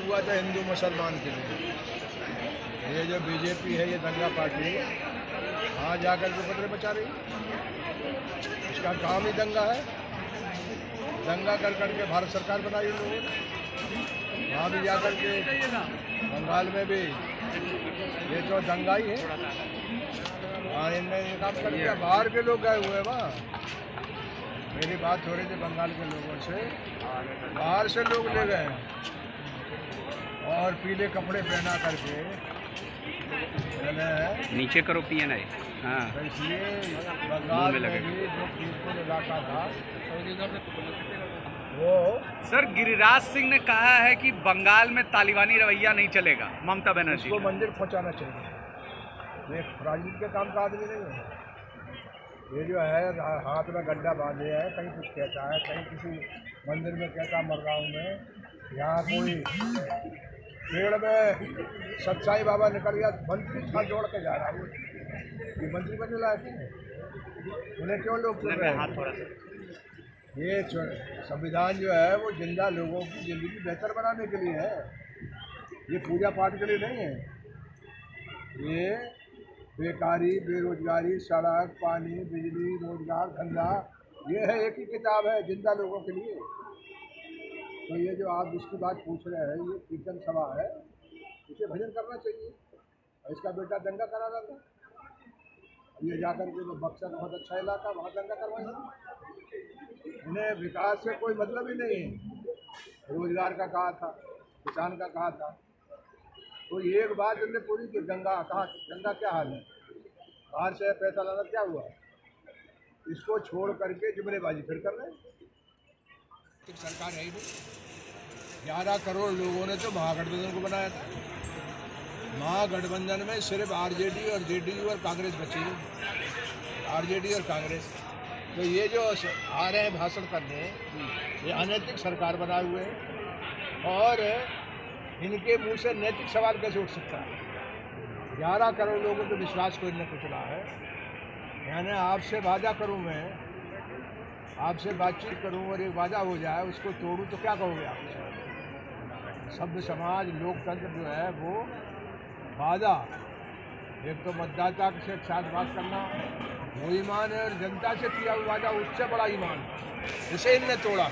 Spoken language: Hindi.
हुआ था हिंदू मुसलमान के लिए। ये जो बीजेपी है, ये दंगा पार्टी, वहाँ जाकर के पत्र बचा रही। इसका काम ही दंगा है। दंगा कर करके भारत सरकार बनाई लोगों ने। वहाँ भी जाकर के बंगाल में भी ये तो दंगा ही है। हाँ इनने ये काम कर दिया। बाहर के लोग गए हुए वहाँ। मेरी बात हो रही थी बंगाल के लोगों से। बाहर से लोग ले गए। और पीले कपड़े पहना करके। नीचे करो पी एन आई हाँ। तो इसलिए बंगाल में लगे। जो पीरपुर इलाका था वो सर गिरिराज सिंह ने कहा है कि बंगाल में तालिबानी रवैया नहीं चलेगा ममता बनर्जी को। मंदिर पहुंचाना चाहिए। ये राजनीति के काम का आदमी नहीं है। ये जो है हाथ में गड्ढा बांधे है कहीं कुछ कहता है कहीं किसी मंदिर में कहता मर रहा हूँ मैं यहाँ कोई पेड़ में सच्चाई बाबा निकल गया, मंत्री था, जोड़ के जा रहा हूँ। ये मंत्री बनने लायक है? उन्हें क्यों लोग चुन रहे हैं? ये संविधान जो है, वो ज़िंदा लोगों की ज़िंदगी बेहतर बनाने के लिए है। ये पूजा पाठ के लिए नहीं है। ये बेकारी, बेरोजगारी, सड़क, पानी, बिजली, रोज़गार, धंधा, ये है एक ही किताब है, ज़िंदा लोगों के लिए। तो ये जो आप जिसकी बात पूछ रहे हैं, ये कीर्तन सभा है इसे भजन करना चाहिए। और इसका बेटा दंगा करा रहा था। ये जाकर के वो बक्सर बहुत अच्छा इलाका, वहाँ दंगा करवाएँगे। इन्हें विकास से कोई मतलब ही नहीं है। रोज़गार का कहा था, किसान का कहा था। तो एक बात इनने पूरी की गंगा कहा गंगा क्या हाल है? बाहर से पैसा लाना क्या हुआ? इसको छोड़ करके जुमलेबाजी फिर कर रहे हैं। सरकार है ही नहीं। ग्यारह करोड़ लोगों ने तो महागठबंधन को बनाया था। महागठबंधन में सिर्फ़ आरजेडी और जेडीयू और कांग्रेस बची है। आरजेडी और कांग्रेस। तो ये जो आ रहे हैं भाषण करने, ये अनैतिक सरकार बनाए हुए हैं। और इनके मुँह से नैतिक सवाल कैसे उठ सकता है? ग्यारह करोड़ लोगों के विश्वास को इनने कुचला है। यानी आपसे वादा करूँ मैं आपसे बातचीत करूँ और एक वादा हो जाए, उसको तोड़ूं तो क्या कहोगे आप? सभ्य समाज, लोकतंत्र जो है, वो वादा एक तो मतदाता के साथ बात करना, वो ईमान है और जनता से किया वादा, उससे बड़ा ईमान। इसे इनने तोड़ा।